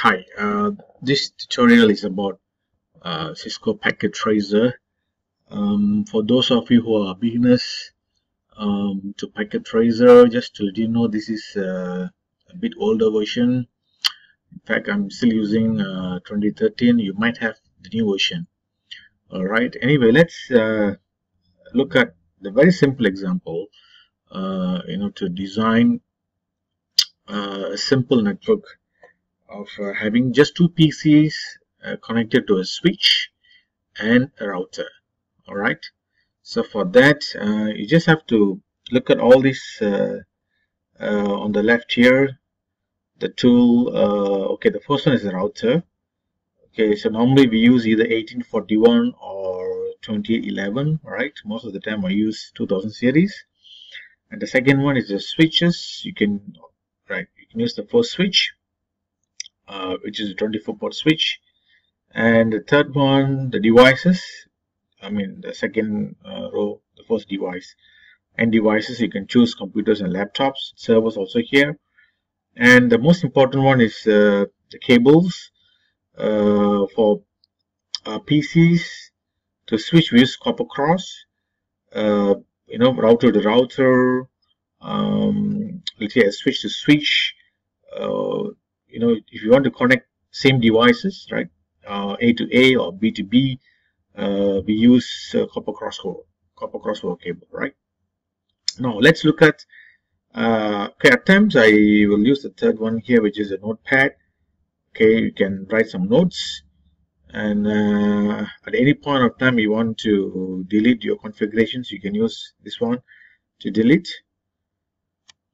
Hi, uh, this tutorial is about uh, Cisco Packet Tracer. Um, for those of you who are beginners um, to Packet Tracer, just to let you know, this is uh, a bit older version. In fact, I'm still using uh, 2013. You might have the new version. All right. Anyway, let's uh, look at the very simple example. Uh, you know, to design a simple network of uh, having just two PCs uh, connected to a switch and a router. All right? So for that uh, you just have to look at all this uh, uh, on the left here. The tool uh, okay the first one is the router. Okay so normally we use either 1841 or 2811 right? Most of the time I use 2000 series. And the second one is the switches. You can right you can use the first switch uh, which is a 24 port switch. And the third one the devices I mean the second uh, row the first device. And devices you can choose computers and laptops servers also here. And the most important one is uh, the cables uh, for uh, PCs to switch with copper cross uh, you know router to router um, let's say a switch to switch you know if you want to connect same devices right uh, A to A or B to B uh, we use uh, copper crossover copper crossover cable right? Now let's look at uh, okay at times I will use the third one here which is a notepad. Okay you can write some notes. And uh, at any point of time you want to delete your configurations you can use this one to delete.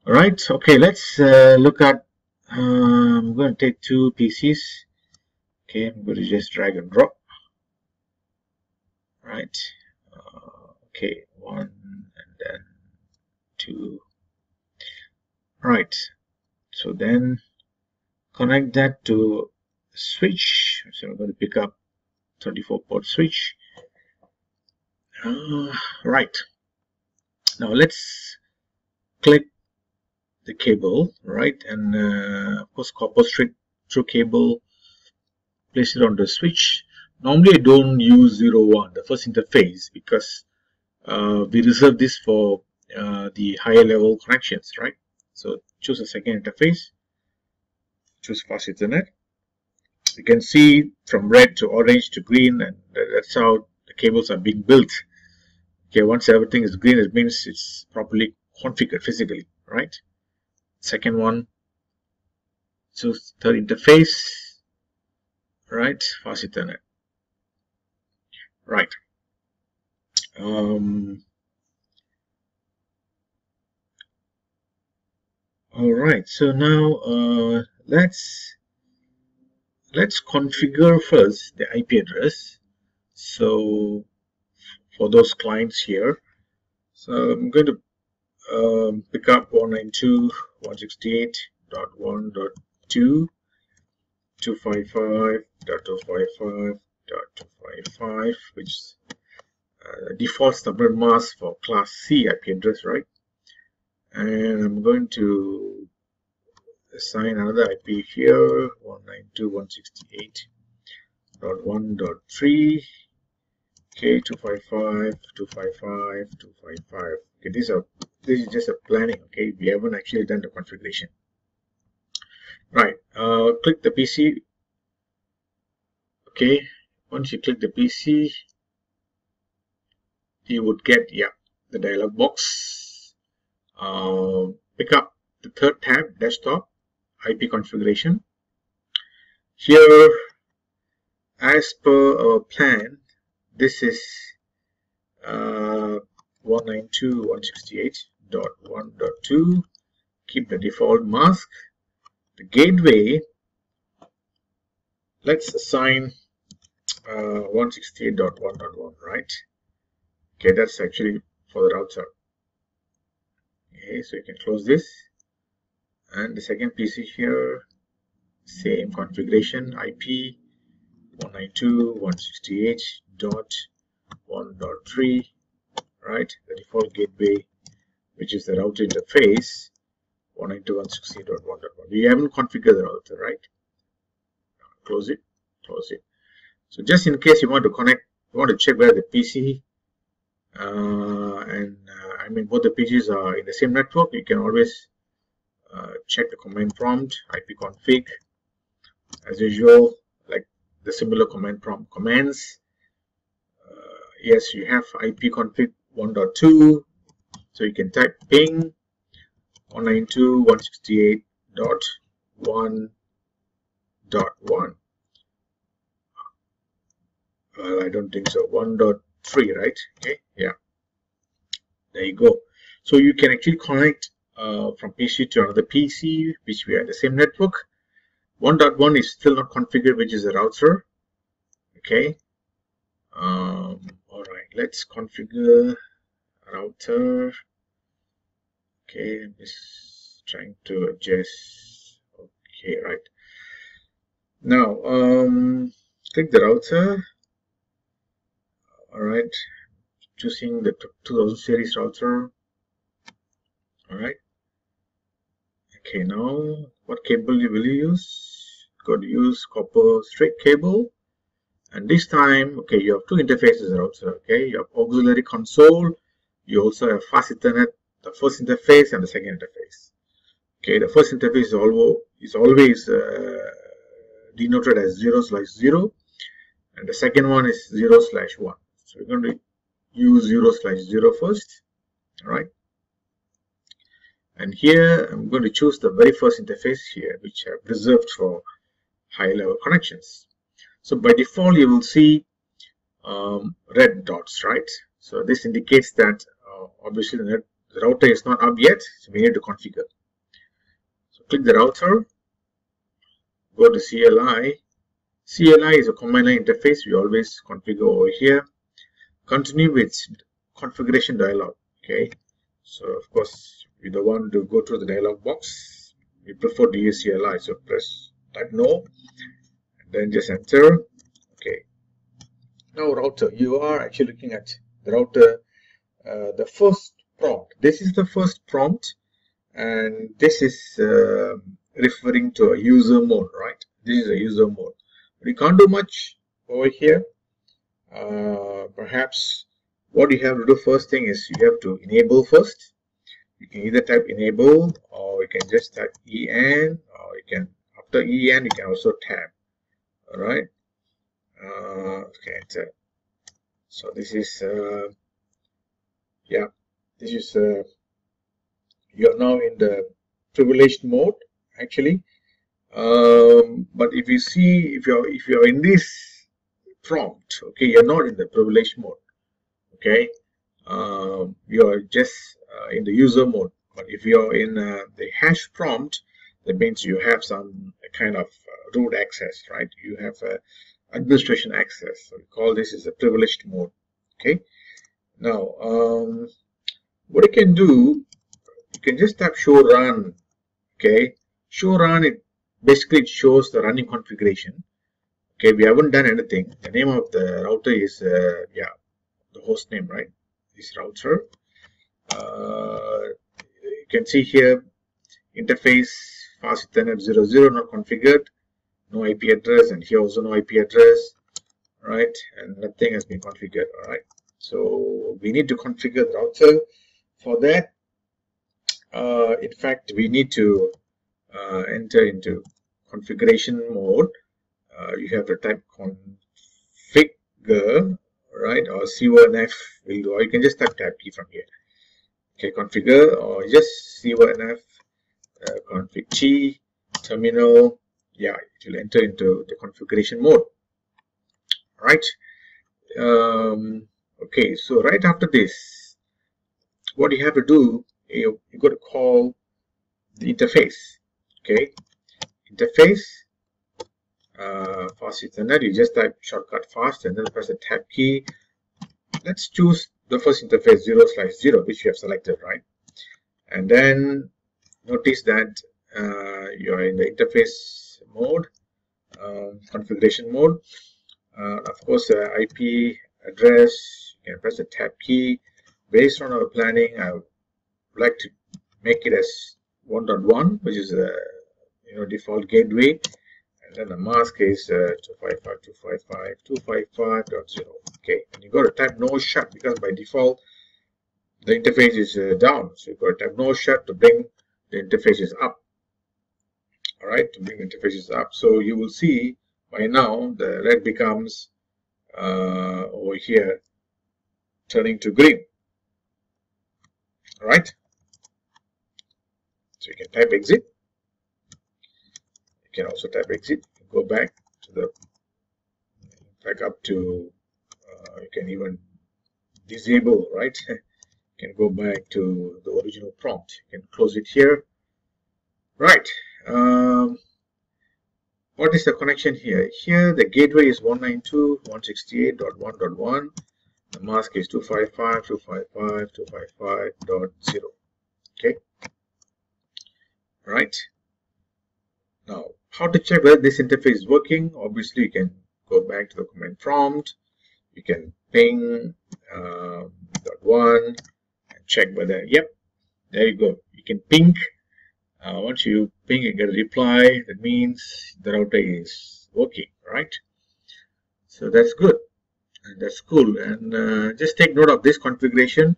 All right okay let's uh, look at uh, I'm going to take two PCs. Okay I'm going to just drag and drop. Right. Uh, okay one and then two. Right. So then connect that to switch. So I'm going to pick up 34 port switch. Uh, right. Now let's click the cable right? And uh, of course copper straight through cable place it on the switch. Normally I don't use 01 the first interface because uh, we reserve this for uh, the higher level connections right? So choose a second interface. Choose fast ethernet. You can see from red to orange to green and that's how the cables are being built. Okay once everything is green it means it's properly configured physically right second one. So third interface. Right fast ethernet right. Um all right so now uh let's let's configure first the ip address. So for those clients here. So i'm going to um, pick up 192.168.1.2 255.255.255 which is uh, default subnet mask for class C IP address right? And I'm going to assign another IP here 192.168.1.3 okay 255 255 255 okay these are this is just a planning okay? We haven't actually done the configuration. Right uh, click the PC okay once you click the PC you would get yeah the dialog box. Uh, pick up the third tab desktop IP configuration. Here as per our plan this is 192.168.1.2 keep the default mask. The gateway. Let's assign uh, 168.1.1 right? Okay that's actually for the router. Okay so you can close this. And the second PC here same configuration IP 192.168.1.3 right? The default gateway which is the router interface 192.168.1.1 we haven't configured the router right? Close it close it. So just in case you want to connect you want to check whether the pc uh, and uh, i mean both the pcs are in the same network you can always uh, check the command prompt ipconfig as usual like the similar command prompt commands uh, yes you have ipconfig 1.2 so you can type ping 192.168.1.1 well I don't think so. 1.3 right? Okay yeah. There you go. So you can actually connect uh, from PC to another PC which we are the same network. 1.1 is still not configured which is a router. Okay let's configure router. Okay I'm just trying to adjust. Okay right. Now um click the router. All right choosing the 2000 series router. All right. Okay now what cable you will use? Got to use copper straight cable and this time okay you have two interfaces router okay? You have auxiliary console you also have fast ethernet the first interface and the second interface. Okay the first interface is always is always uh, denoted as 0 slash 0 and the second one is 0 slash 1 so we're going to use 0 slash 0 first all right and here I'm going to choose the very first interface here which I've reserved for high level connections so by default you will see um, red dots right? So this indicates that uh, obviously the, router is not up yet so we need to configure. So click the router go to CLI CLI is a command line interface we always configure over here. Continue with configuration dialog okay? So of course we don't want to go through the dialog box. We prefer to use CLI so press type no then just enter. Okay. Now router you are actually looking at the router uh, the first prompt. This is the first prompt and this is uh, referring to a user mode right? This is a user mode. We can't do much over here. Uh, perhaps what you have to do first thing is you have to enable first. You can either type enable or you can just type en or you can after en you can also tab right uh, okay enter so this is uh, yeah this is uh, you're now in the privileged mode actually. Um, but if you see if you're if you're in this prompt okay you're not in the privileged mode okay? Uh, you're just uh, in the user mode. But if you're in uh, the hash prompt that means you have some kind of uh, root access right? You have administration access. So we call this is a privileged mode okay? Now um, what you can do you can just type show run okay? Show run it basically it shows the running configuration okay? We haven't done anything. The name of the router is uh, yeah the host name right? This router. Uh, you can see here interface fast ethernet 00 not configured. No IP address and here also no IP address. Right and nothing has been configured all right so we need to configure the router for that. Uh, in fact we need to uh, enter into configuration mode. Uh, you have to type configure right or c1f will do or you can just type tab key from here. Okay configure or just c1f uh, config t terminal yeah it will enter into the configuration mode. Right um, okay so right after this what you have to do you, you got to call the interface okay? Interface uh, fast ethernet you just type shortcut fast and then press the tab key. Let's choose the first interface 0 slash 0 which you have selected right? And then notice that uh, you're in the interface mode uh, configuration mode. Uh, of course uh, IP address you can press the tab key. Based on our planning I would like to make it as 1.1 which is a you know default gateway. And then the mask is uh, 255.255.255.0 okay and you got to type no shut because by default the interface is uh, down. So you got to type no shut to bring the interface is up. All right to bring the interfaces up. So you will see by now the red becomes uh, over here turning to green. All right so you can type exit. You can also type exit. Go back to the back up to uh, you can even disable right can go back to the original prompt. You can close it here. Right um, what is the connection here? Here the gateway is 192.168.1.1 the mask is 255.255.255.0 okay? Right. Now how to check whether this interface is working? Obviously you can go back to the command prompt. You can ping uh, dot one check whether yep there you go. You can ping. Uh, once you ping and get a reply that means the router is working right? So that's good. And that's cool. And uh, just take note of this configuration.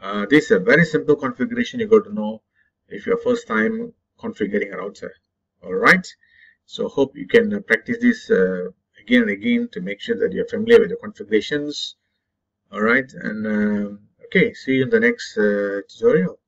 Uh, this is a very simple configuration you got to know if you're first time configuring a router. All right? So hope you can uh, practice this uh, again and again to make sure that you're familiar with the configurations. All right? And um, okay see you in the next uh, tutorial